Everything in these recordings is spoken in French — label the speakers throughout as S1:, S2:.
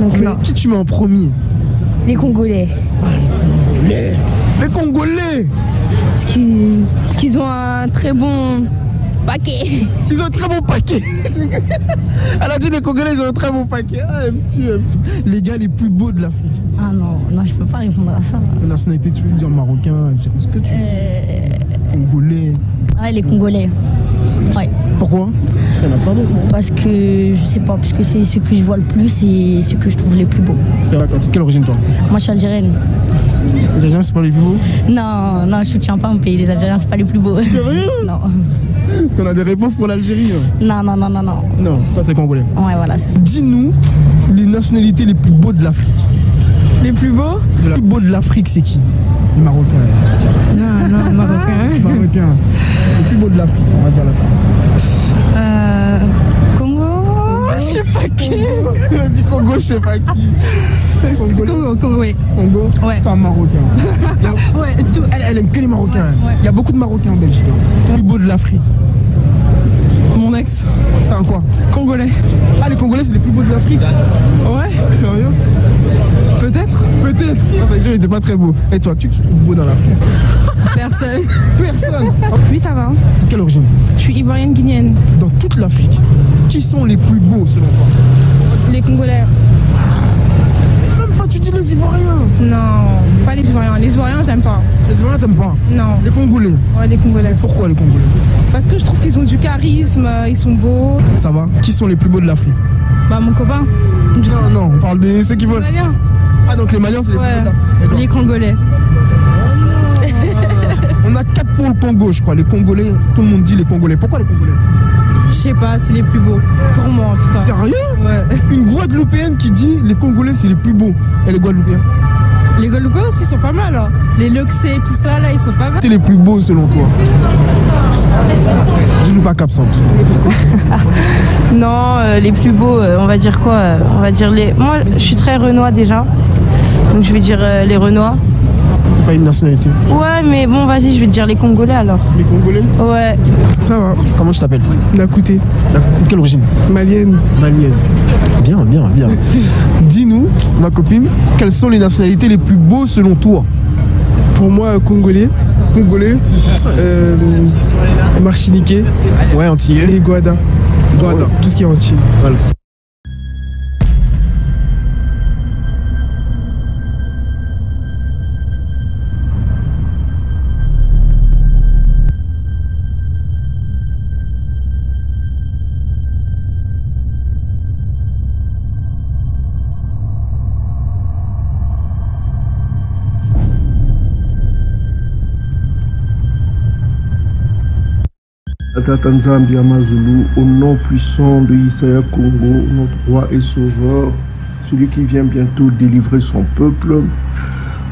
S1: Donc
S2: Mais
S1: non.
S2: qui tu mets en premier
S1: Les Congolais.
S2: Les, les Congolais
S1: Parce qu'ils parce qu'ils ont un très bon paquet.
S2: Ils ont un très bon paquet Elle a dit les Congolais, ils ont un très bon paquet. Ah, elle me tue, elle me tue. Les gars les plus beaux de l'Afrique.
S1: Ah non, non, je peux pas répondre à ça.
S2: La nationalité, tu veux dire marocain, ce que tu veux.
S1: Euh...
S2: Congolais.
S1: Ouais, les Congolais. Ouais.
S2: Pourquoi Parce qu'il n'y en a pas d'autres. non
S1: Parce que je sais pas, parce que c'est ce que je vois le plus et ce que je trouve les plus beaux.
S2: C'est vrai, quelle origine toi
S1: Moi, je suis algérienne.
S2: Les Algériens, c'est pas les plus beaux
S1: Non, non, je soutiens pas mon pays. Les Algériens, c'est pas les plus beaux.
S2: Sérieux
S1: Non.
S2: Parce qu'on a des réponses pour l'Algérie. hein.
S1: Non, non, non, non, non.
S2: Non, toi c'est Congolais.
S1: Ouais, voilà, c'est ça.
S2: Dis-nous les nationalités les plus beaux de l'Afrique.
S3: Les plus beaux
S2: Le plus beau de l'Afrique, c'est qui? Les Marocains.
S3: Marocain.
S2: Le plus beau de l'Afrique, on va dire l'Afrique.
S3: Euh. Congo Je sais pas qui.
S2: Il a dit Congo, je sais pas qui. Congolais.
S3: Congo, Congo, oui.
S2: Congo
S3: Ouais.
S2: Pas marocain. A-
S3: Ouais, tout.
S2: Elle, elle aime que les Marocains.
S3: Ouais, ouais.
S2: Il y a beaucoup de Marocains en Belgique. hein. Le plus beau de l'Afrique.
S3: Mon ex,
S2: C'était un quoi?
S3: Congolais.
S2: Ah, les Congolais, c'est les plus beaux de l'Afrique?
S3: Ouais,
S2: Sérieux? Ah, ça veut dire qu'il n'était pas très beau. Et toi, qui tu trouves beau dans l'Afrique
S3: Personne.
S2: Personne.
S3: Oui, ça va.
S2: De quelle origine
S3: Je suis ivoirienne guinéenne.
S2: Dans toute l'Afrique, qui sont les plus beaux selon toi
S3: Les Congolais.
S2: Même pas, tu dis les Ivoiriens.
S3: Non, pas les Ivoiriens. Les Ivoiriens, j'aime pas.
S2: Les Ivoiriens, t'aimes pas
S3: Non,
S2: Les Congolais.
S3: ouais, les Congolais.
S2: Pourquoi les Congolais
S3: Parce que je trouve qu'ils ont du charisme, euh, ils sont beaux.
S2: Ça va Qui sont les plus beaux de l'Afrique
S3: Bah, mon copain.
S2: Non, non, on parle de ceux qui veulent. Ah, donc les Maliens, c'est les plus
S3: Ouais. Les Congolais.
S2: On a 4 pour le Congo, je crois. Les Congolais, tout le monde dit les Congolais. Pourquoi les Congolais
S3: Je sais pas, c'est les plus beaux. Pour moi, en tout cas.
S2: Sérieux
S3: Ouais.
S2: Une Guadeloupéenne qui dit les Congolais, c'est les plus beaux. Et les Guadeloupéens
S3: Les Guadeloupéens aussi sont pas mal. Hein. Les Loxé, tout ça, là, ils sont pas mal.
S2: C'est les plus beaux selon toi Dis-nous pas Cap
S4: Non, euh, les plus beaux, euh, on va dire quoi euh, On va dire les. Moi, je suis très Renoir déjà. Donc je vais dire euh, les Renois.
S2: C'est pas une nationalité.
S4: Ouais, mais bon, vas-y, je vais te dire les Congolais alors.
S2: Les Congolais
S4: Ouais.
S5: Ça va.
S2: Comment tu t'appelles?
S5: Nakouté,
S2: De quelle origine?
S5: Malienne.
S2: Malienne. Bien, bien, bien. Dis-nous, ma copine, quelles sont les nationalités les plus beaux selon toi?
S5: Pour moi, congolais,
S2: Congolais
S5: euh, martiniquais
S2: Ouais, antillais.
S5: et Guada.
S2: Guada.
S5: Tout ce qui est entier.
S2: Voilà.
S6: Au nom puissant de Isaiah Congo, notre roi et sauveur, celui qui vient bientôt délivrer son peuple.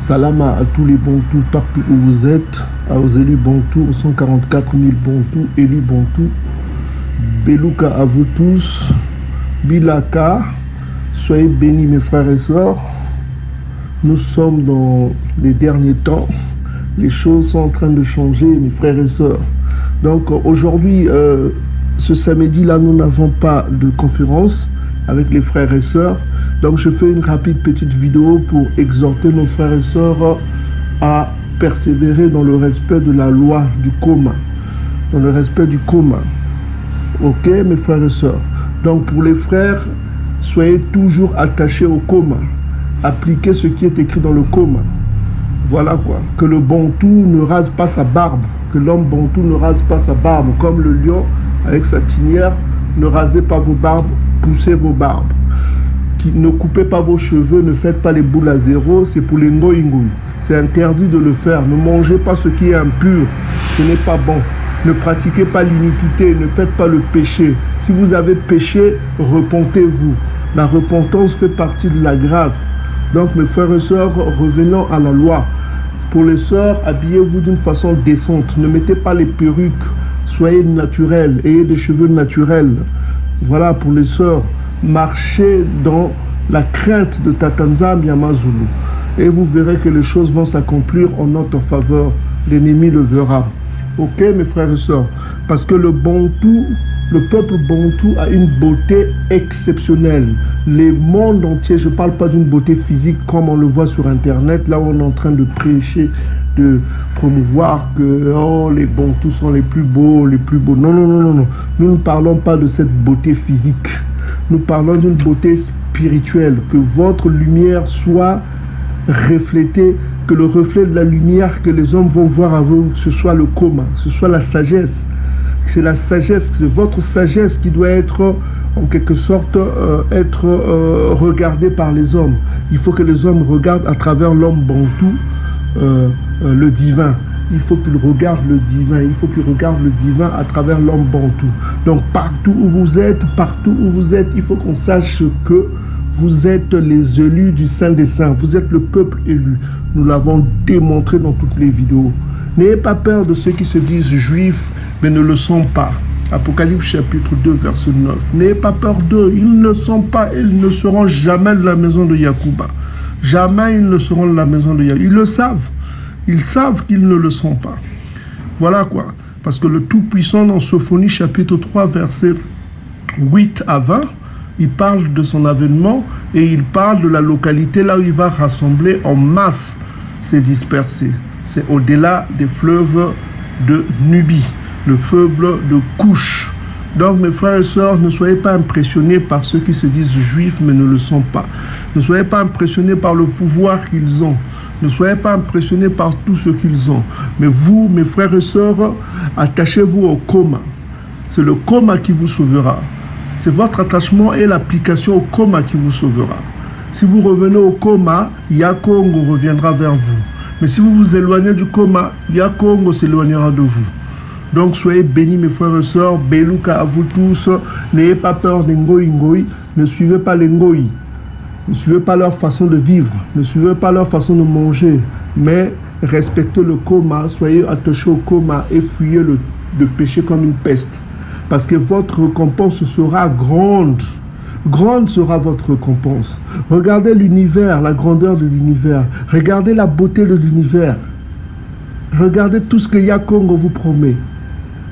S6: Salama à tous les Bantous partout où vous êtes, aux élus Bantous, aux 144 000 Bantous, élus Bantous. Beluka à vous tous, Bilaka, soyez bénis mes frères et sœurs. Nous sommes dans les derniers temps. Les choses sont en train de changer, mes frères et sœurs. Donc aujourd'hui, euh, ce samedi-là, nous n'avons pas de conférence avec les frères et sœurs. Donc je fais une rapide petite vidéo pour exhorter nos frères et sœurs à persévérer dans le respect de la loi du commun. Dans le respect du commun. Ok, mes frères et sœurs? Donc pour les frères, soyez toujours attachés au commun. Appliquez ce qui est écrit dans le commun. Voilà quoi. Que le bantou ne rase pas sa barbe. Que l'homme bantou ne rase pas sa barbe. Comme le lion avec sa tinière. Ne rasez pas vos barbes, poussez vos barbes. Ne coupez pas vos cheveux, ne faites pas les boules à zéro. C'est pour les ngoïngouï. C'est interdit de le faire. Ne mangez pas ce qui est impur. Ce n'est pas bon. Ne pratiquez pas l'iniquité. Ne faites pas le péché. Si vous avez péché, repentez-vous. La repentance fait partie de la grâce. Donc, mes frères et sœurs, revenons à la loi. Pour les sœurs, habillez-vous d'une façon décente. Ne mettez pas les perruques. Soyez naturels. Ayez des cheveux naturels. Voilà pour les sœurs. Marchez dans la crainte de Tatanzam Yamazulu. Et vous verrez que les choses vont s'accomplir en notre faveur. L'ennemi le verra. Ok, mes frères et sœurs? Parce que le bon tout Le peuple bantou a une beauté exceptionnelle. Les mondes entiers, je ne parle pas d'une beauté physique comme on le voit sur Internet, là où on est en train de prêcher, de promouvoir que oh, les bantous sont les plus beaux, les plus beaux. Non, non, non, non, non. Nous ne parlons pas de cette beauté physique. Nous parlons d'une beauté spirituelle. Que votre lumière soit reflétée, que le reflet de la lumière que les hommes vont voir à vous, ce soit le coma, ce soit la sagesse c'est la sagesse, c'est votre sagesse qui doit être en quelque sorte euh, être euh, regardée par les hommes. Il faut que les hommes regardent à travers l'homme bantou euh, le divin. Il faut qu'ils regardent le divin. Il faut qu'ils regardent le divin à travers l'homme bantou. Donc partout où vous êtes, partout où vous êtes, il faut qu'on sache que vous êtes les élus du Saint des Saints. Vous êtes le peuple élu. Nous l'avons démontré dans toutes les vidéos. N'ayez pas peur de ceux qui se disent juifs mais ne le sont pas. Apocalypse chapitre 2, verset 9. N'ayez pas peur d'eux, ils ne sont pas, ils ne seront jamais de la maison de Yacouba. Jamais ils ne seront de la maison de Yacouba. Ils le savent. Ils savent qu'ils ne le sont pas. Voilà quoi. Parce que le Tout-Puissant dans Sophonie chapitre 3, verset 8 à 20, il parle de son avènement et il parle de la localité là où il va rassembler en masse ses dispersés. C'est au-delà des fleuves de Nubie le peuple de couche. Donc mes frères et sœurs, ne soyez pas impressionnés par ceux qui se disent juifs mais ne le sont pas. Ne soyez pas impressionnés par le pouvoir qu'ils ont. Ne soyez pas impressionnés par tout ce qu'ils ont. Mais vous, mes frères et sœurs, attachez-vous au coma. C'est le coma qui vous sauvera. C'est votre attachement et l'application au coma qui vous sauvera. Si vous revenez au coma, Yakongo reviendra vers vous. Mais si vous vous éloignez du coma, Yakongo s'éloignera de vous. Donc soyez bénis mes frères et sœurs, Beluka à vous tous, n'ayez pas peur des ngoi ne suivez pas les ngoi, ne suivez pas leur façon de vivre, ne suivez pas leur façon de manger, mais respectez le coma, soyez attachés au coma et fuyez le, le péché comme une peste. Parce que votre récompense sera grande. Grande sera votre récompense. Regardez l'univers, la grandeur de l'univers. Regardez la beauté de l'univers. Regardez tout ce que Yakongo vous promet.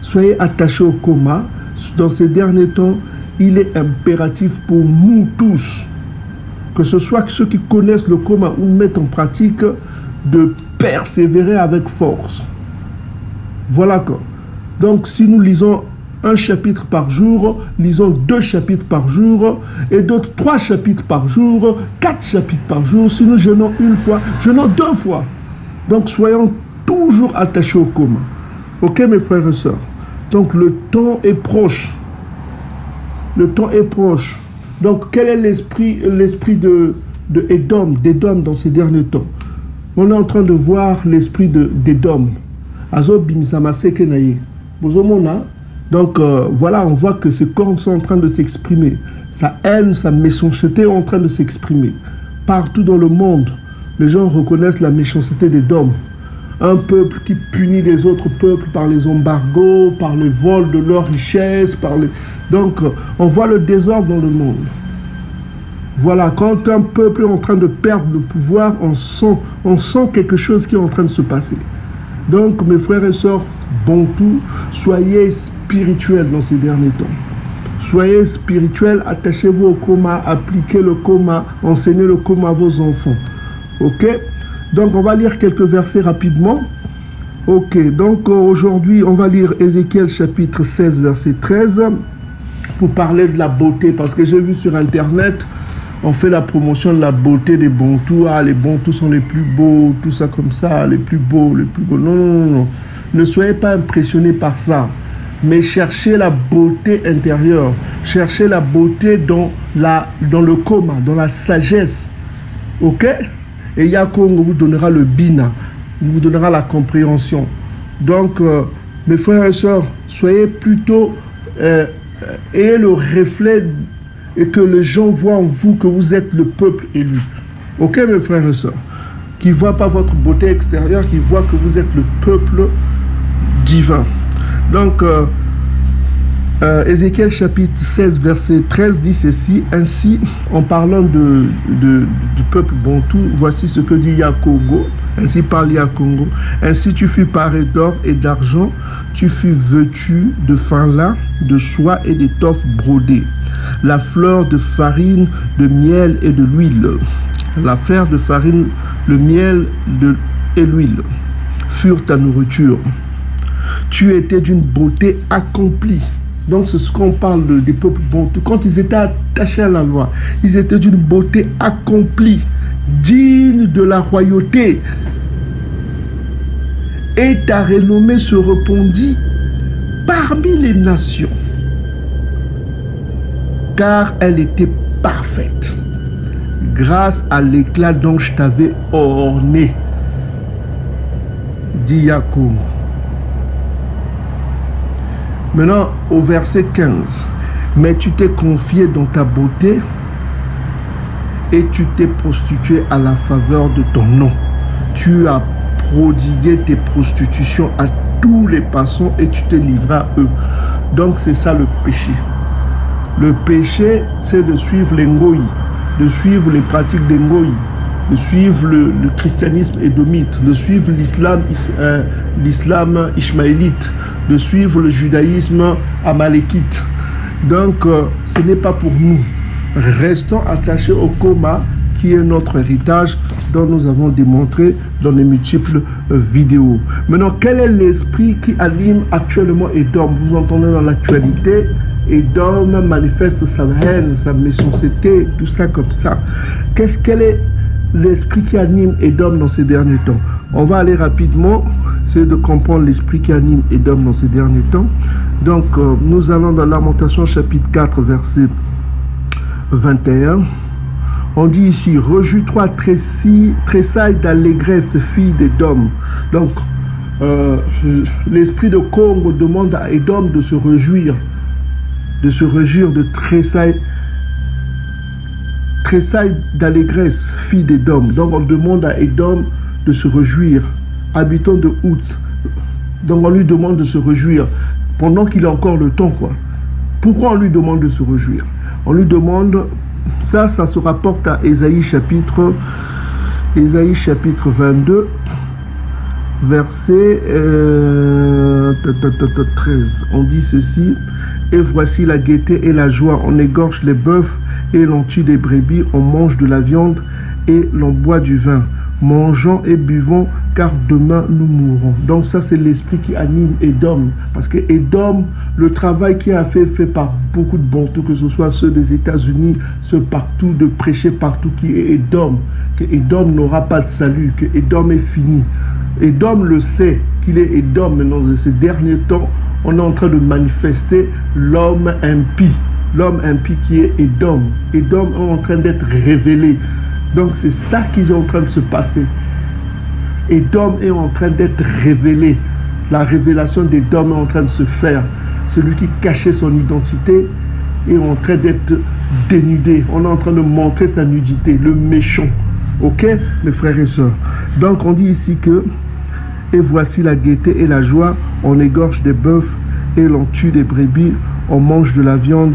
S6: Soyez attachés au coma. Dans ces derniers temps, il est impératif pour nous tous, que ce soit ceux qui connaissent le coma ou mettent en pratique, de persévérer avec force. Voilà quoi. Donc si nous lisons un chapitre par jour, lisons deux chapitres par jour, et d'autres trois chapitres par jour, quatre chapitres par jour, si nous jeûnons une fois, jeûnons deux fois. Donc soyons toujours attachés au coma. Ok mes frères et sœurs? Donc le temps est proche. Le temps est proche. Donc quel est l'esprit de, de Edom, d'Edom dans ces derniers temps? On est en train de voir l'esprit d'Edom. Donc euh, voilà, on voit que ces cornes sont en train de s'exprimer. Sa haine, sa méchanceté est en train de s'exprimer. Partout dans le monde, les gens reconnaissent la méchanceté d'Edom un peuple qui punit les autres peuples par les embargos, par le vol de leurs richesses, par Donc, on voit le désordre dans le monde. Voilà, quand un peuple est en train de perdre le pouvoir, on sent, on sent quelque chose qui est en train de se passer. Donc, mes frères et sœurs, bon tout, soyez spirituels dans ces derniers temps. Soyez spirituels, attachez-vous au coma, appliquez le coma, enseignez le coma à vos enfants. Ok? Donc on va lire quelques versets rapidement. Ok, donc euh, aujourd'hui on va lire Ézéchiel chapitre 16 verset 13 pour parler de la beauté parce que j'ai vu sur internet on fait la promotion de la beauté des Bantous. Ah, les Bantous sont les plus beaux, tout ça comme ça, les plus beaux, les plus beaux. Non, non, non, non. Ne soyez pas impressionnés par ça. Mais cherchez la beauté intérieure. Cherchez la beauté dans, dans le coma, dans la sagesse. Ok? Et Yakongo vous donnera le bina, vous donnera la compréhension. Donc, euh, mes frères et sœurs, soyez plutôt, euh, ayez le reflet et que les gens voient en vous que vous êtes le peuple élu. Ok, mes frères et sœurs? Qui ne voient pas votre beauté extérieure, qui voient que vous êtes le peuple divin. Donc, euh, Euh, Ézéchiel chapitre 16, verset 13 dit ceci. Ainsi, en parlant de, du peuple bantou, voici ce que dit Yakongo. Ainsi parle Yakongo. Ainsi tu fus paré d'or et d'argent, tu fus vêtu de fin lin, de soie et d'étoffe brodée. La fleur de farine, de miel et de l'huile. La fleur de farine, le miel de- et l'huile furent ta nourriture tu étais d'une beauté accomplie. Donc c'est ce qu'on parle de- des peuples bantous. Quand ils étaient attachés à la loi, ils étaient d'une beauté accomplie, digne de la royauté. Et ta renommée se répandit parmi les nations, car elle était parfaite, grâce à l'éclat dont je t'avais orné, dit Yacoub. Maintenant, au verset 15. Mais tu t'es confié dans ta beauté et tu t'es prostitué à la faveur de ton nom. Tu as prodigué tes prostitutions à tous les passants et tu t'es livré à eux. Donc c'est ça le péché. Le péché, c'est de suivre les de suivre les pratiques des de suivre le, christianisme édomite, de suivre l'islam is- euh, de suivre le judaïsme amalékite. Donc, euh, ce n'est pas pour nous. Restons attachés au coma qui est notre héritage dont nous avons démontré dans les multiples euh, vidéos. Maintenant, quel est l'esprit qui anime actuellement Edom? Vous entendez dans l'actualité, Edom manifeste sa haine, sa méchanceté, tout ça comme ça. Qu'est-ce quel est l'esprit qui anime Edom dans ces derniers temps? On va aller rapidement, de comprendre l'esprit qui anime Edom dans ces derniers temps. Donc, euh, nous allons dans Lamentation chapitre 4, verset 21. On dit ici, rejouis-toi, tressaille d'allégresse, fille d'Édom. Donc, euh, l'esprit de Congo demande à Édom de se réjouir, de se réjouir, de tressaille, tressaille d'allégresse, fille d'Édom. Donc, on demande à Édom de se réjouir, habitant de Hout. Donc, on lui demande de se réjouir pendant qu'il a encore le temps, quoi. Pourquoi on lui demande de se réjouir? On lui demande, ça, ça se rapporte à Ésaïe chapitre, Ésaïe chapitre 22, verset euh, ta, ta, ta, ta, 13. On dit ceci, et voici la gaieté et la joie, on égorge les bœufs et l'on tue des brebis, on mange de la viande et l'on boit du vin. Mangeons et buvons, car demain nous mourrons. Donc ça, c'est l'esprit qui anime Edom. Parce que Edom, le travail qu'il a fait, fait par beaucoup de bantous, que ce soit ceux des États-Unis, ceux partout, de prêcher partout, qui est Edom. Que Edom n'aura pas de salut, que Edom est fini. Edom le sait qu'il est Edom maintenant dans ces derniers temps. On est en train de manifester l'homme impie. L'homme impie qui est Edom. Edom est en train d'être révélé. Donc c'est ça qui est en train de se passer. Edom est en train d'être révélé. La révélation d'Edom est en train de se faire. Celui qui cachait son identité est en train d'être dénudé. On est en train de montrer sa nudité, le méchant. Ok, mes frères et sœurs? Donc on dit ici que, et voici la gaieté et la joie, on égorge des bœufs et l'on tue des brebis, on mange de la viande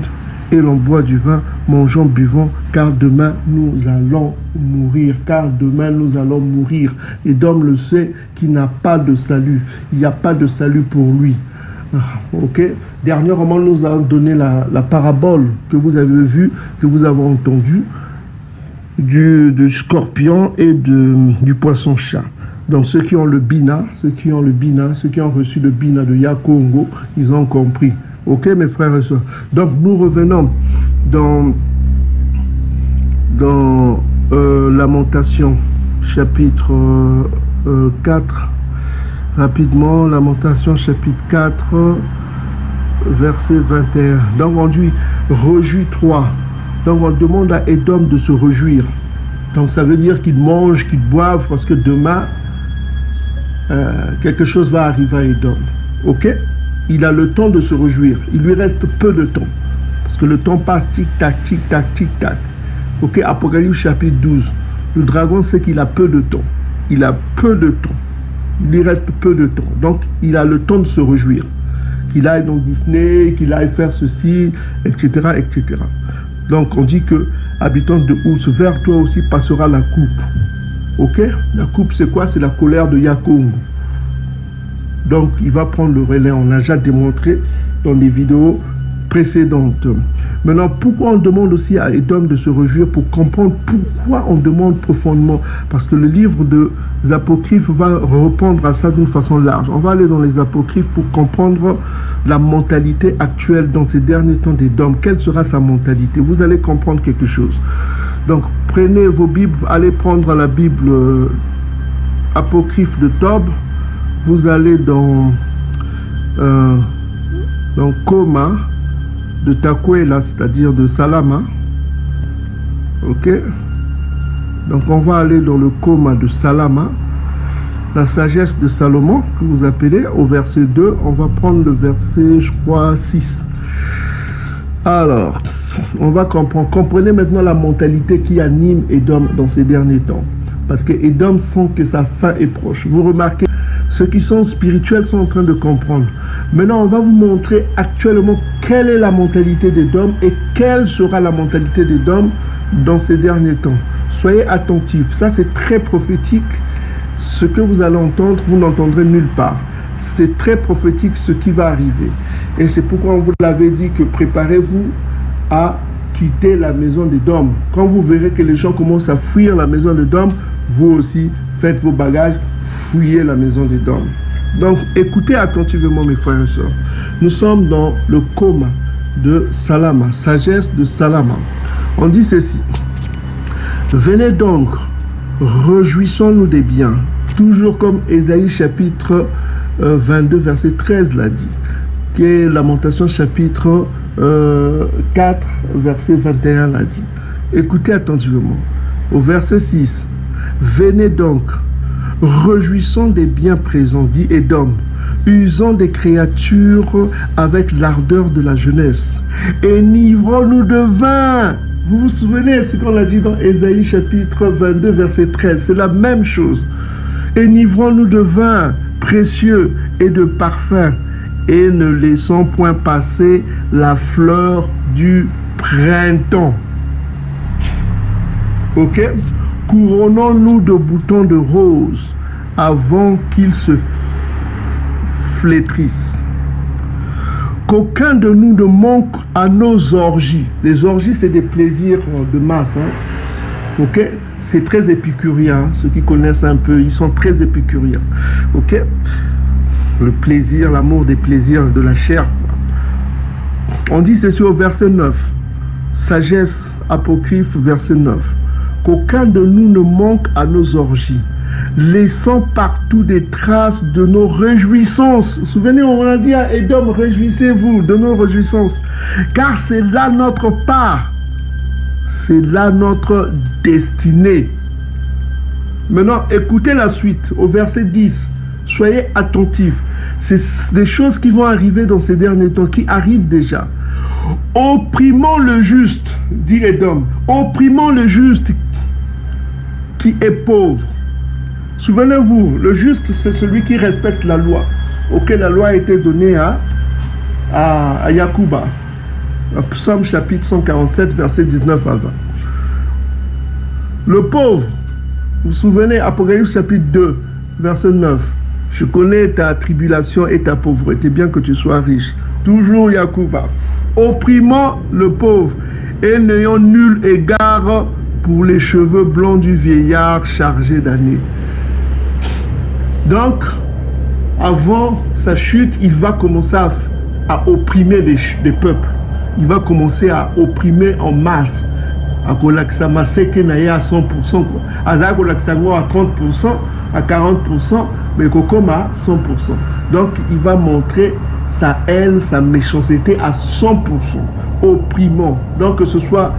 S6: et l'on boit du vin, mangeons, buvons, car demain nous allons mourir, car demain nous allons mourir. Et Dom le sait qu'il n'a pas de salut, il n'y a pas de salut pour lui. Ah, Ok Dernièrement, nous avons donné la, parabole que vous avez vue, que vous avez entendue, du, scorpion et du poisson-chat. Donc ceux qui ont le bina, ceux qui ont le bina, ceux qui ont reçu le bina de Yakongo, ils ont compris. Ok mes frères et sœurs. Donc nous revenons dans, dans euh, Lamentation chapitre euh, euh, 4. Rapidement, Lamentation chapitre 4, verset 21. Donc on dit, rejouis-toi. Donc on demande à Edom de se réjouir. Donc ça veut dire qu'il mange, qu'il boive, parce que demain, euh, quelque chose va arriver à Edom. Ok? Il a le temps de se réjouir. Il lui reste peu de temps. Parce que le temps passe tic-tac, tic-tac, tic-tac. Ok Apocalypse chapitre 12. Le dragon sait qu'il a peu de temps. Il a peu de temps. Il lui reste peu de temps. Donc il a le temps de se réjouir. qu'il aille dans Disney, qu'il aille faire ceci, etc., etc. Donc on dit que, habitant de Ous, vers toi aussi passera la coupe. Ok? La coupe, c'est quoi? C'est la colère de Yakongo. Donc il va prendre le relais. On a déjà démontré dans les vidéos précédentes. Maintenant, pourquoi on demande aussi à Edom de se réjouir pour comprendre pourquoi on demande profondément? Parce que le livre des Apocryphes va répondre à ça d'une façon large. On va aller dans les Apocryphes pour comprendre la mentalité actuelle dans ces derniers temps d'Edom. Quelle sera sa mentalité? Vous allez comprendre quelque chose. Donc, prenez vos Bibles, allez prendre la Bible euh, Apocryphe de Tob. Vous allez dans, euh, dans Coma de Takwela, c'est-à-dire de Salama. Ok? Donc on va aller dans le coma de Salama. La sagesse de Salomon, que vous appelez, au verset 2. On va prendre le verset, je crois, 6. Alors, on va comprendre. Comprenez maintenant la mentalité qui anime Edom dans ces derniers temps. Parce que Edom sent que sa fin est proche. Vous remarquez, ceux qui sont spirituels sont en train de comprendre. Maintenant, on va vous montrer actuellement quelle est la mentalité d'Edom et quelle sera la mentalité d'Edom dans ces derniers temps. Soyez attentifs. Ça, c'est très prophétique. Ce que vous allez entendre, vous n'entendrez nulle part. C'est très prophétique ce qui va arriver. Et c'est pourquoi on vous l'avait dit que préparez-vous à quitter la maison des Dômes. Quand vous verrez que les gens commencent à fuir la maison des Dômes, vous aussi faites vos bagages, fouillez la maison des Dômes. Donc écoutez attentivement mes frères et sœurs. Nous sommes dans le coma de Salama, sagesse de Salama. On dit ceci. Venez donc, réjouissons-nous des biens. Toujours comme Ésaïe chapitre 22 verset 13 l'a dit. Qui est Lamentation chapitre 4 verset 21 l'a dit. Écoutez attentivement. Au verset 6. Venez donc, réjouissons des biens présents, dit Edom, usons des créatures avec l'ardeur de la jeunesse, enivrons-nous de vin. Vous vous souvenez ce qu'on a dit dans Ésaïe chapitre 22, verset 13 C'est la même chose. Enivrons-nous de vin précieux et de parfum, et ne laissons point passer la fleur du printemps. Ok? Couronnons-nous de boutons de rose avant qu'ils se flétrissent. Qu'aucun de nous ne manque à nos orgies. Les orgies, c'est des plaisirs de masse. Hein? C'est très épicurien. Ceux qui connaissent un peu, ils sont très épicuriens. Ok? Le plaisir, l'amour des plaisirs de la chair. On dit ceci au verset 9. Sagesse apocryphe, verset 9 qu'aucun de nous ne manque à nos orgies, laissant partout des traces de nos réjouissances. Souvenez, on a dit à Edom, réjouissez-vous de nos réjouissances, car c'est là notre part, c'est là notre destinée. Maintenant, écoutez la suite au verset 10. Soyez attentifs. C'est des choses qui vont arriver dans ces derniers temps, qui arrivent déjà. Opprimons le juste, dit Edom. Opprimons le juste qui est pauvre. Souvenez-vous, le juste, c'est celui qui respecte la loi, auquel la loi a été donnée à, à, à Yakuba. Psaume chapitre 147, verset 19 à 20. Le pauvre, vous vous souvenez, Apocalypse chapitre 2, verset 9. Je connais ta tribulation et ta pauvreté, bien que tu sois riche. Toujours Yakuba. Opprimant le pauvre et n'ayant nul égard pour les cheveux blancs du vieillard chargé d'années. Donc, avant sa chute, il va commencer à, opprimer des, peuples. Il va commencer à opprimer en masse. À Kolaksama à 100%. À Kolaksango à 30%, à 40%, mais Kokoma à 100%. Donc, il va montrer sa haine, sa méchanceté à 100%. Opprimant. Donc, que ce soit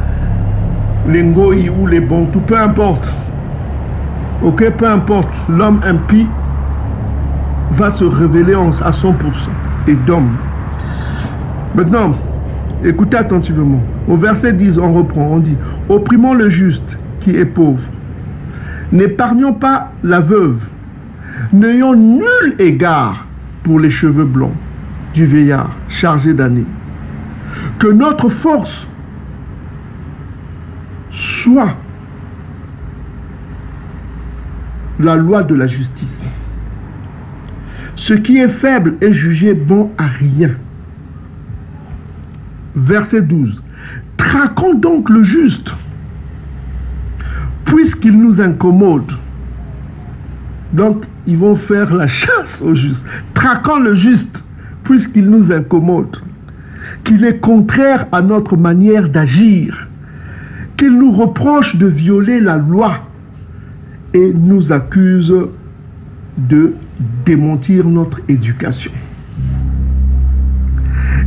S6: les Ngoï ou les Bantou, peu importe. Ok, peu importe. L'homme impie va se révéler en, à 100%. Et d'homme. Maintenant, écoutez attentivement. Au verset 10, on reprend, on dit, opprimons le juste qui est pauvre. N'épargnons pas la veuve. N'ayons nul égard pour les cheveux blancs. du veillard chargé d'années. Que notre force soit la loi de la justice. Ce qui est faible est jugé bon à rien. Verset 12. Traquons donc le juste, puisqu'il nous incommode. Donc, ils vont faire la chasse au juste. Traquons le juste, puisqu'il nous incommode. Qu'il est contraire à notre manière d'agir. Qu'il nous reproche de violer la loi et nous accuse de démentir notre éducation.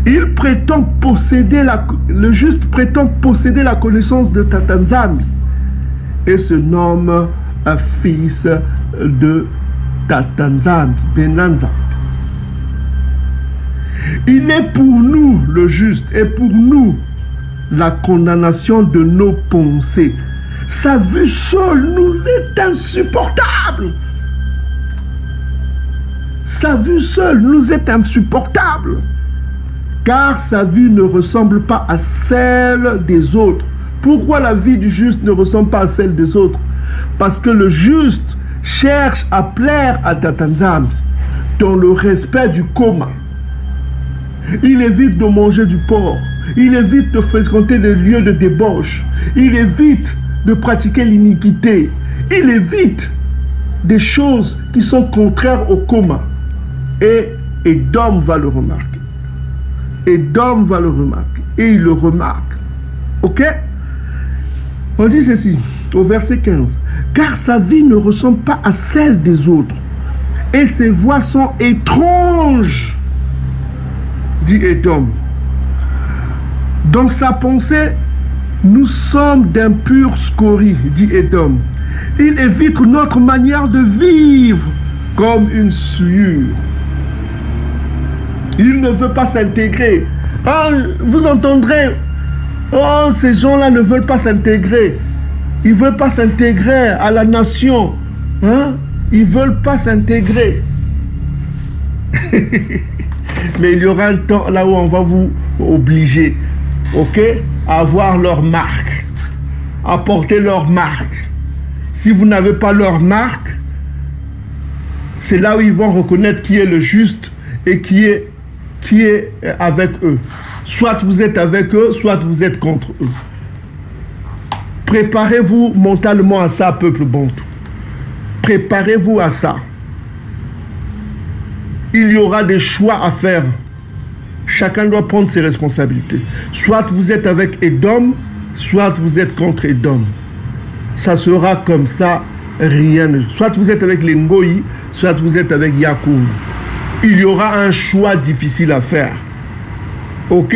S6: Il prétend posséder le juste prétend posséder la connaissance de Tatanzami et se nomme fils de Tatanzami, Benanzambi. Il est pour nous le juste et pour nous la condamnation de nos pensées. Sa vue seule nous est insupportable. Sa vue seule nous est insupportable. Car sa vue ne ressemble pas à celle des autres. Pourquoi la vie du juste ne ressemble pas à celle des autres? Parce que le juste cherche à plaire à Tatanzambi dans le respect du coma. Il évite de manger du porc. Il évite de fréquenter des lieux de débauche. Il évite de pratiquer l'iniquité. Il évite des choses qui sont contraires au coma. Et Edom va le remarquer. Edom va le remarquer. Et il le remarque. Ok? On dit ceci au verset 15. Car sa vie ne ressemble pas à celle des autres. Et ses voix sont étranges, dit Edom. Dans sa pensée, nous sommes d'impures scories, dit Edom. Il évite notre manière de vivre comme une souillure. Il ne veut pas s'intégrer. Ah, vous entendrez, oh, ces gens-là ne veulent pas s'intégrer. Ils ne veulent pas s'intégrer à la nation. Hein? Ils ne veulent pas s'intégrer. Mais il y aura un temps là où on va vous obliger, ok, avoir leur marque, à porter leur marque. Si vous n'avez pas leur marque, c'est là où ils vont reconnaître qui est le juste et qui est, qui est avec eux. Soit vous êtes avec eux, soit vous êtes contre eux. Préparez-vous mentalement à ça, peuple Bantou. Préparez-vous à ça. Il y aura des choix à faire. Chacun doit prendre ses responsabilités. Soit vous êtes avec Edom, soit vous êtes contre Edom. Ça sera comme ça, rien. ne- Soit vous êtes avec les soit vous êtes avec Yakoum. Il y aura un choix difficile à faire. Ok?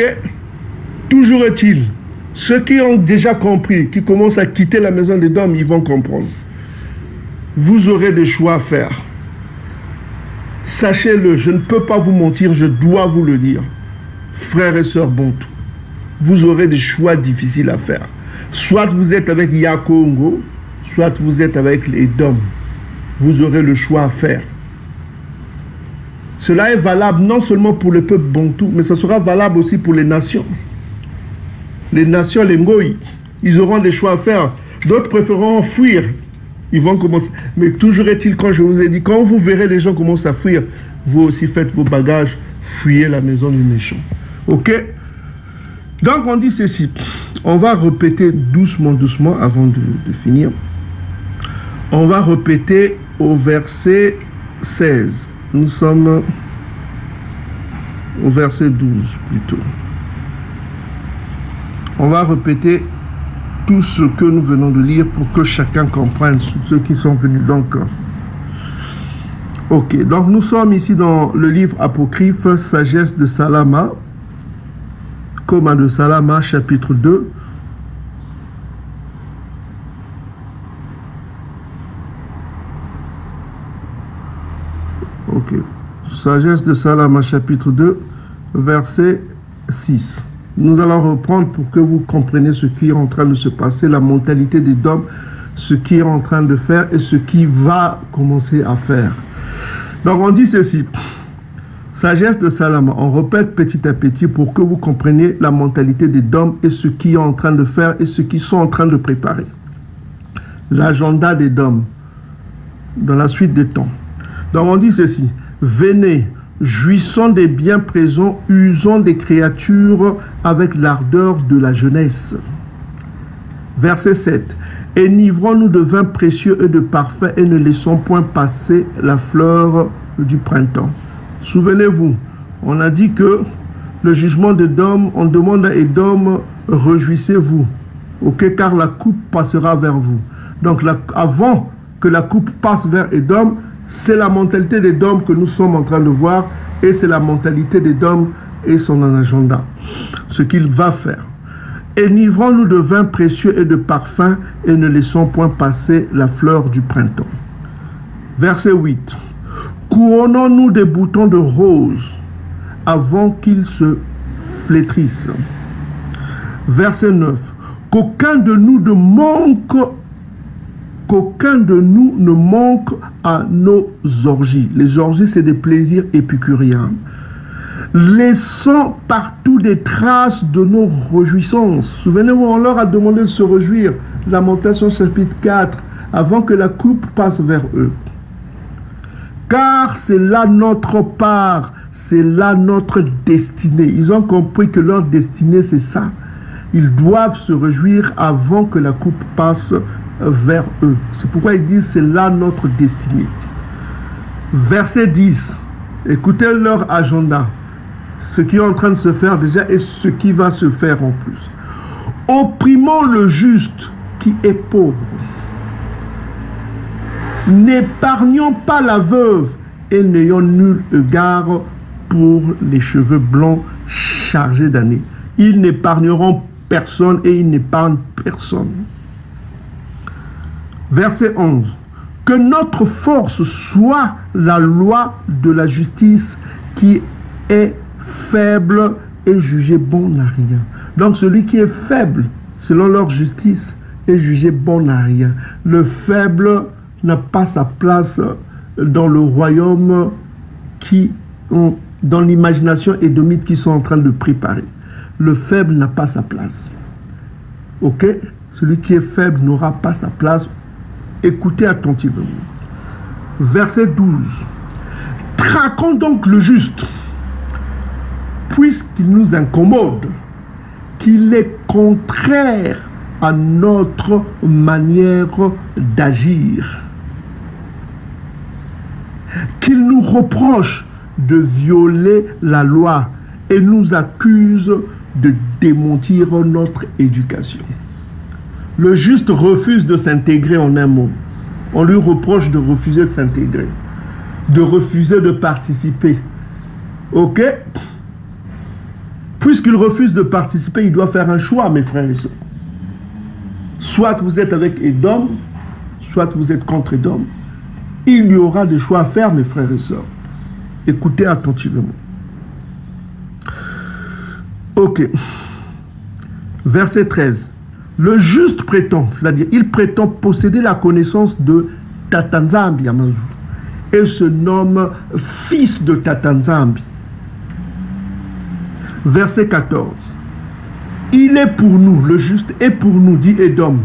S6: Toujours est-il, ceux qui ont déjà compris, qui commencent à quitter la maison des hommes, ils vont comprendre. Vous aurez des choix à faire. Sachez-le, je ne peux pas vous mentir, je dois vous le dire. Frères et sœurs Bontou, vous aurez des choix difficiles à faire. Soit vous êtes avec Yakongo, soit vous êtes avec les Dom. Vous aurez le choix à faire. Cela est valable non seulement pour le peuple Bontou, mais ça sera valable aussi pour les nations. Les nations, les Ngoï, ils auront des choix à faire. D'autres préféreront fuir. Ils vont commencer. Mais toujours est-il, quand je vous ai dit, quand vous verrez les gens commencer à fuir, vous aussi faites vos bagages, fuyez la maison du méchant. Ok Donc on dit ceci. On va répéter doucement, doucement avant de, finir. On va répéter au verset 16. Nous sommes au verset 12 plutôt. On va répéter tout ce que nous venons de lire pour que chacun comprenne, ceux qui sont venus donc. Ok, donc nous sommes ici dans le livre apocryphe Sagesse de Salama, Coma de Salama, chapitre 2. Ok. Sagesse de Salama, chapitre 2, verset 6. Nous allons reprendre pour que vous compreniez ce qui est en train de se passer, la mentalité des hommes, ce qui est en train de faire et ce qui va commencer à faire. Donc on dit ceci. Sagesse de Salama, on répète petit à petit pour que vous compreniez la mentalité des dômes et ce qu'ils sont en train de faire et ce qu'ils sont en train de préparer. L'agenda des dômes dans la suite des temps. Donc on dit ceci, venez, jouissons des biens présents, usons des créatures avec l'ardeur de la jeunesse. Verset 7. Enivrons-nous de vin précieux et de parfum et ne laissons point passer la fleur du printemps. Souvenez-vous, on a dit que le jugement d'Edom, on demande à Edom, réjouissez-vous, ok, car la coupe passera vers vous. Donc avant que la coupe passe vers Edom, c'est la mentalité d'Edom que nous sommes en train de voir et c'est la mentalité d'Edom et son agenda. Ce qu'il va faire. Enivrons-nous de vin précieux et de parfum et ne laissons point passer la fleur du printemps. Verset 8. Couronnons-nous des boutons de rose avant qu'ils se flétrissent. Verset 9. Qu'aucun de nous ne manque à nos orgies. Les orgies, c'est des plaisirs épicuriens. Laissant partout des traces de nos réjouissances. Souvenez-vous, on leur a demandé de se réjouir. Lamentation chapitre 4, avant que la coupe passe vers eux. Car c'est là notre part, c'est là notre destinée. Ils ont compris que leur destinée, c'est ça. Ils doivent se réjouir avant que la coupe passe vers eux. C'est pourquoi ils disent c'est là notre destinée. Verset 10. Écoutez leur agenda. Ce qui est en train de se faire déjà et ce qui va se faire en plus. Opprimons le juste qui est pauvre. N'épargnons pas la veuve et n'ayons nul égard pour les cheveux blancs chargés d'années. Ils n'épargneront personne et ils n'épargnent personne. Verset 11. Que notre force soit la loi de la justice qui est faible et jugé bon à rien. Donc celui qui est faible, selon leur justice, est jugé bon à rien. Le faible n'a pas sa place dans le royaume qui dans l'imagination édomite qu'ils sont en train de préparer. Le faible n'a pas sa place. Ok? Celui qui est faible n'aura pas sa place. Écoutez attentivement. Verset 12. Traquons donc le juste, puisqu'il nous incommode, qu'il est contraire à notre manière d'agir, qu'il nous reproche de violer la loi et nous accuse de démentir notre éducation. Le juste refuse de s'intégrer en un mot. On lui reproche de refuser de s'intégrer, de refuser de participer. Ok? Puisqu'il refuse de participer, il doit faire un choix, mes frères et sœurs. Soit vous êtes avec Edom, soit vous êtes contre Edom. Il y aura des choix à faire, mes frères et sœurs. Écoutez attentivement. Ok. Verset 13. Le juste prétend, c'est-à-dire il prétend posséder la connaissance de Tatanzambi Amazou et se nomme fils de Tatanzambi. Verset 14. Il est pour nous, le juste est pour nous, dit Edom,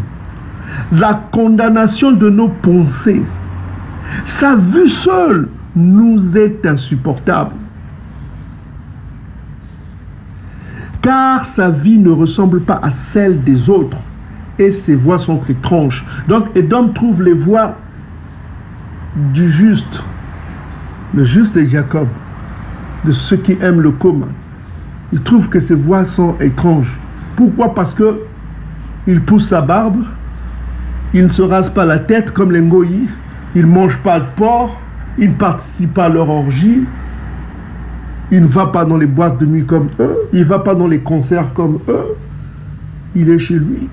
S6: la condamnation de nos pensées. Sa vue seule nous est insupportable. car sa vie ne ressemble pas à celle des autres et ses voies sont étranges. Donc Edom trouve les voies du juste. Le juste est Jacob, de ceux qui aiment le commun. Il trouve que ses voies sont étranges. Pourquoi? Parce que il pousse sa barbe, il ne se rase pas la tête comme les il ne mange pas de porc, il ne participe pas à leur orgie, il ne va pas dans les boîtes de nuit comme eux. Il ne va pas dans les concerts comme eux. Il est chez lui.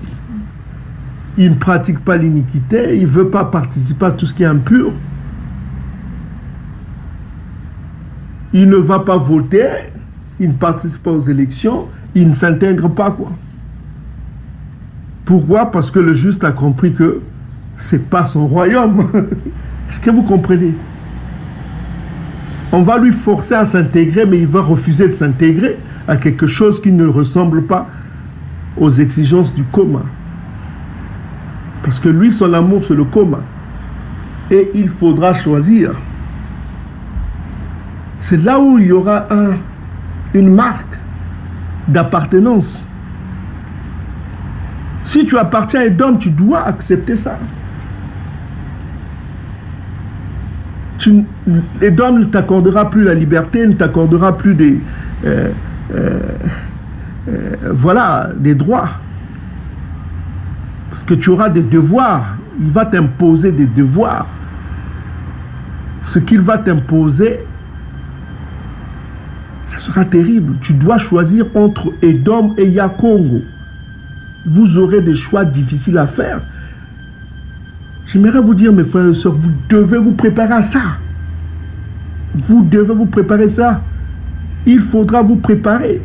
S6: Il ne pratique pas l'iniquité. Il ne veut pas participer à tout ce qui est impur. Il ne va pas voter. Il ne participe pas aux élections. Il ne s'intègre pas, quoi. Pourquoi? Parce que le juste a compris que c'est pas son royaume. Est-ce que vous comprenez? On va lui forcer à s'intégrer, mais il va refuser de s'intégrer à quelque chose qui ne ressemble pas aux exigences du commun. Parce que lui, son amour, c'est le commun. Et il faudra choisir. C'est là où il y aura un, une marque d'appartenance. Si tu appartiens à Edom, tu dois accepter ça. Edom ne t'accordera plus la liberté, ne t'accordera plus des, euh, euh, euh, voilà, des droits. Parce que tu auras des devoirs. Il va t'imposer des devoirs. Ce qu'il va t'imposer, ça sera terrible. Tu dois choisir entre Edom et Yakongo. Vous aurez des choix difficiles à faire. J'aimerais vous dire, mes frères et sœurs, vous devez vous préparer à ça. Vous devez vous préparer ça. Il faudra vous préparer.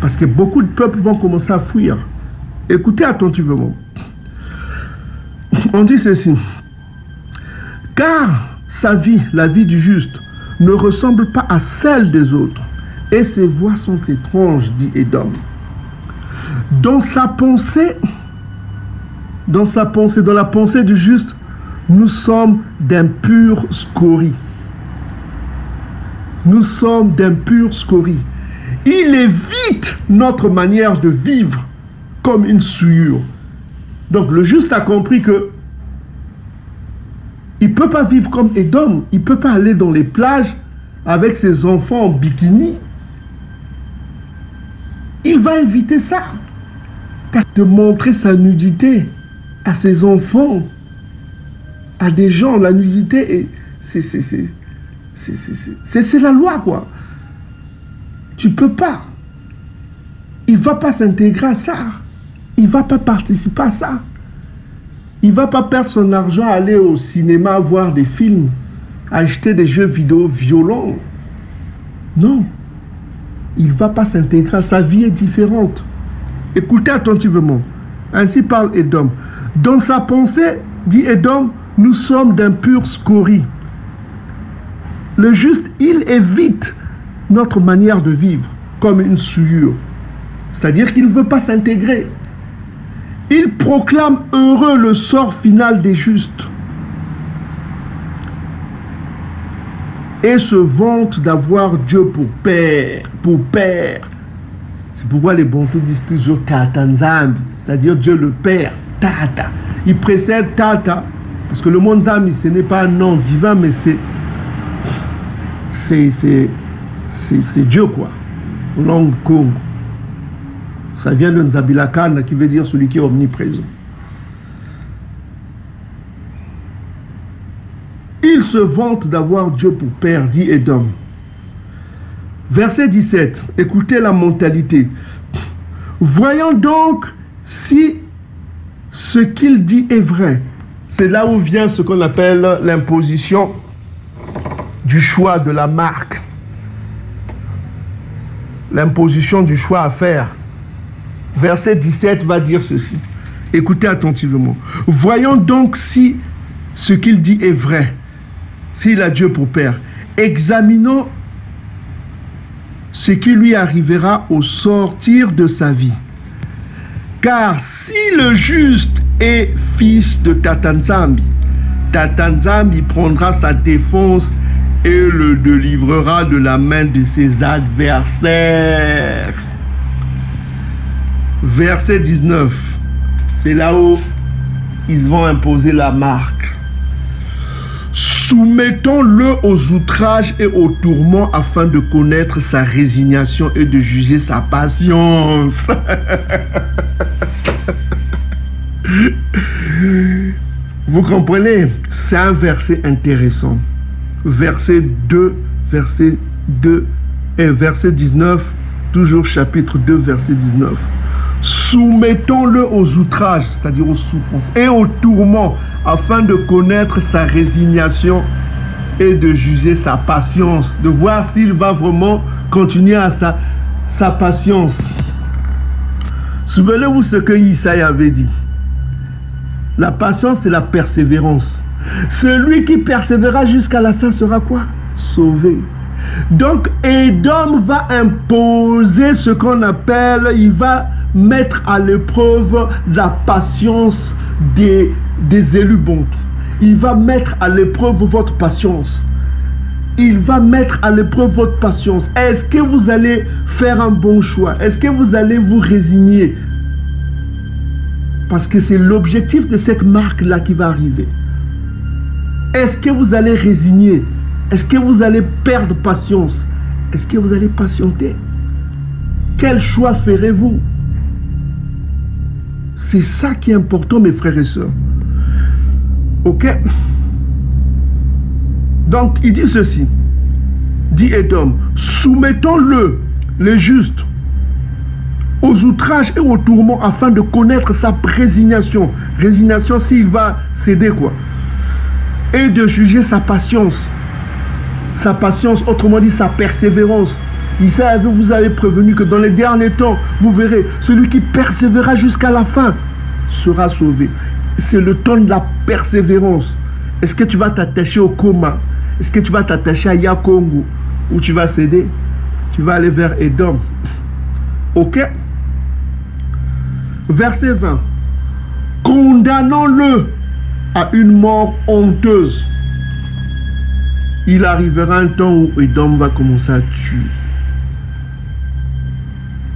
S6: Parce que beaucoup de peuples vont commencer à fuir. Écoutez attentivement. On dit ceci. Car sa vie, la vie du juste, ne ressemble pas à celle des autres. Et ses voix sont étranges, dit Edom. Dans sa pensée, dans sa pensée, dans la pensée du juste, nous sommes d'impure scorie. Nous sommes d'impure scorie. Il évite notre manière de vivre comme une souillure. Donc le juste a compris que il ne peut pas vivre comme Edom. Il ne peut pas aller dans les plages avec ses enfants en bikini. Il va éviter ça. Parce de montrer sa nudité à ses enfants, à des gens, la nudité, c'est la loi, quoi. Tu peux pas. Il va pas s'intégrer à ça. Il va pas participer à ça. Il va pas perdre son argent à aller au cinéma voir des films, acheter des jeux vidéo violents. Non. Il va pas s'intégrer. Sa vie est différente. Écoutez attentivement. Ainsi parle Edom. Dans sa pensée, dit Edom, nous sommes d'impure scorie. Le juste, il évite notre manière de vivre comme une souillure. C'est-à-dire qu'il ne veut pas s'intégrer. Il proclame heureux le sort final des justes. Et se vante d'avoir Dieu pour père, pour père. C'est pourquoi les Bantous disent toujours Tatanzambi, c'est-à-dire Dieu le Père, Tata. Il précède Tata, parce que le monde Zambi, ce n'est pas un nom divin, mais c'est. C'est. Dieu, quoi. Langue Congo. Ça vient de Nzabilakana, qui veut dire celui qui est omniprésent. Il se vante d'avoir Dieu pour Père, dit Edom. Verset 17, écoutez la mentalité. Voyons donc si ce qu'il dit est vrai. C'est là où vient ce qu'on appelle l'imposition du choix de la marque. L'imposition du choix à faire. Verset 17 va dire ceci. Écoutez attentivement. Voyons donc si ce qu'il dit est vrai. S'il a Dieu pour Père. Examinons ce qui lui arrivera au sortir de sa vie. Car si le juste est fils de Tatanzambi, Tatanzambi prendra sa défense et le délivrera de la main de ses adversaires. Verset 19. C'est là où ils vont imposer la marque. Soumettons-le aux outrages et aux tourments afin de connaître sa résignation et de juger sa patience. Vous comprenez? C'est un verset intéressant. Verset 2, verset 2 et verset 19, toujours chapitre 2, verset 19. Soumettons-le aux outrages, c'est-à-dire aux souffrances et aux tourments, afin de connaître sa résignation et de juger sa patience, de voir s'il va vraiment continuer à sa, sa patience. Souvenez-vous ce que Isaïe avait dit. La patience, c'est la persévérance. Celui qui persévérera jusqu'à la fin sera quoi? Sauvé. Donc, Edom va imposer ce qu'on appelle, il va mettre à l'épreuve la patience des, élus bons. Il va mettre à l'épreuve votre patience. Il va mettre à l'épreuve votre patience. Est-ce que vous allez faire un bon choix? Est-ce que vous allez vous résigner? Parce que c'est l'objectif de cette marque-là qui va arriver. Est-ce que vous allez résigner? Est-ce que vous allez perdre patience? Est-ce que vous allez patienter? Quel choix ferez-vous? C'est ça qui est important, mes frères et sœurs. Ok? Donc, il dit ceci. Dit Edom, soumettons-le, les justes, aux outrages et aux tourments afin de connaître sa résignation. Résignation s'il va céder quoi Et de juger sa patience. Sa patience, autrement dit sa persévérance. Savait, vous avez prévenu que dans les derniers temps, vous verrez, celui qui persévérera jusqu'à la fin sera sauvé. C'est le temps de la persévérance. Est-ce que tu vas t'attacher au coma? Est-ce que tu vas t'attacher à Yakongo? Ou tu vas céder? Tu vas aller vers Edom. Ok? Verset 20. Condamnons-le à une mort honteuse. Il arrivera un temps où Edom va commencer à tuer.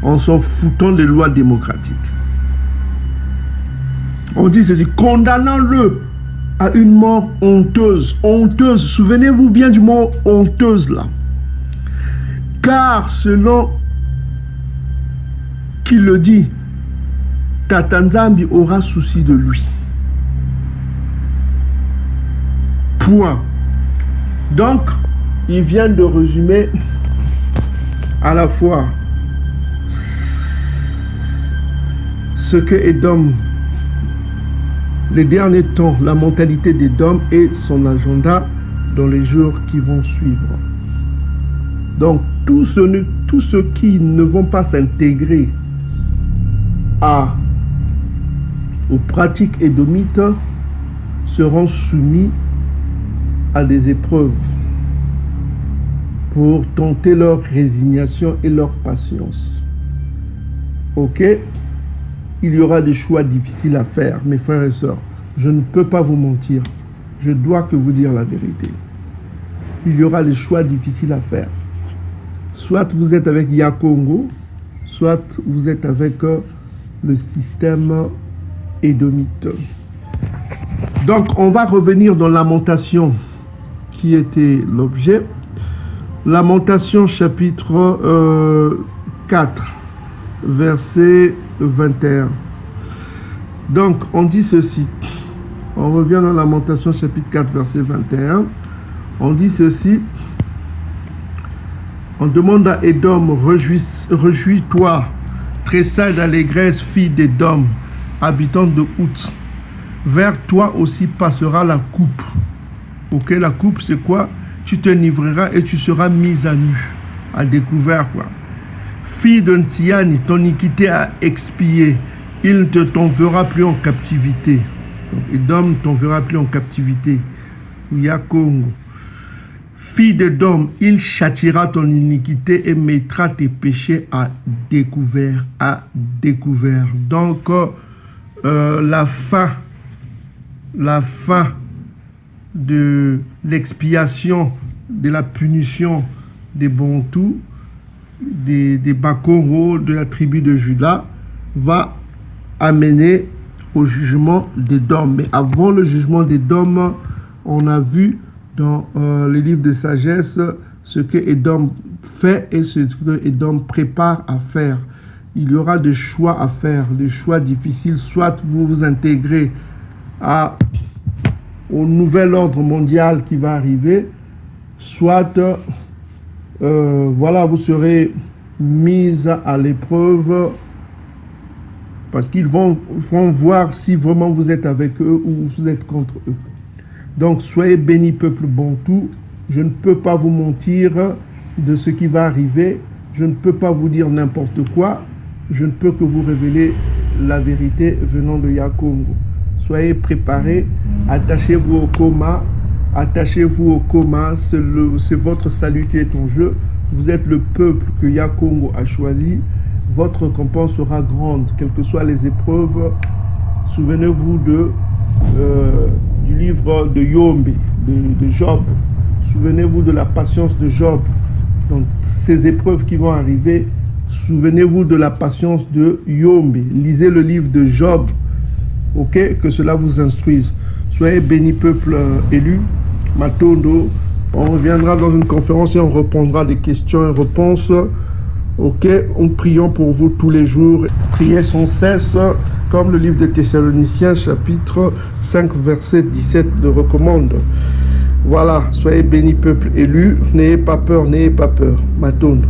S6: En s'en foutant des lois démocratiques. On dit ceci, condamnons-le à une mort honteuse. Honteuse, souvenez-vous bien du mot honteuse là. Car selon qui le dit, Tatanzambi aura souci de lui. Point. Donc, il vient de résumer à la fois ce que Edom, les derniers temps, la mentalité d'Edom et son agenda dans les jours qui vont suivre. Donc, tous ceux, qui ne vont pas s'intégrer aux pratiques édomites seront soumis à des épreuves pour tenter leur résignation et leur patience. Ok? Il y aura des choix difficiles à faire, mes frères et sœurs. Je ne peux pas vous mentir. Je dois que vous dire la vérité. Il y aura des choix difficiles à faire. Soit vous êtes avec Yakongo, soit vous êtes avec le système édomite. Donc, on va revenir dans Lamentation qui était l'objet. Lamentation chapitre euh, 4, verset 21. Donc, on dit ceci. On revient dans Lamentation chapitre 4, verset 21. On dit ceci. On demande à Édom, réjouis-toi, tressaille d'allégresse, fille d'Édom, habitant de Hout. Vers toi aussi passera la coupe. Ok, la coupe, c'est quoi? Tu te livreras et tu seras mise à nu, à découvert, quoi. Fille d'un Tiani, ton iniquité a expié. Il ne te t'enverra plus en captivité. Donc, Edom ne t'enverra plus en captivité. Yakongo. Fille d'Edom, il châtira ton iniquité et mettra tes péchés à découvert, à découvert. Donc, euh, la fin, la fin de l'expiation de la punition des Bantous, des, Bakoro, de la tribu de Juda, va amener au jugement des dômes. Mais avant le jugement des dômes, on a vu dans euh, les livres de sagesse ce que Edom fait et ce que Edom prépare à faire. Il y aura des choix à faire, des choix difficiles. Soit vous vous intégrez à, au nouvel ordre mondial qui va arriver, soit euh, voilà, vous serez mis à l'épreuve parce qu'ils vont, vont voir si vraiment vous êtes avec eux ou vous êtes contre eux. Donc soyez bénis, peuple Bantou. Je ne peux pas vous mentir de ce qui va arriver. Je ne peux pas vous dire n'importe quoi. Je ne peux que vous révéler la vérité venant de Yakongo. Soyez préparés. Attachez-vous au coma. Attachez-vous au coma. C'est votre salut qui est en jeu. Vous êtes le peuple que Yakongo a choisi. Votre récompense sera grande, quelles que soient les épreuves. Souvenez-vous euh, du livre de Yombe, de, Job. Souvenez-vous de la patience de Job. Dans ces épreuves qui vont arriver, souvenez-vous de la patience de Yombe. Lisez le livre de Job. Ok Que cela vous instruise. Soyez bénis, peuple euh, élu. Matondo. On reviendra dans une conférence et on répondra des questions et réponses. Ok, on prions pour vous tous les jours. Priez sans cesse, comme le livre de Thessaloniciens, chapitre 5, verset 17 le recommande. Voilà, soyez bénis, peuple élu. N'ayez pas peur, n'ayez pas peur. Matondo.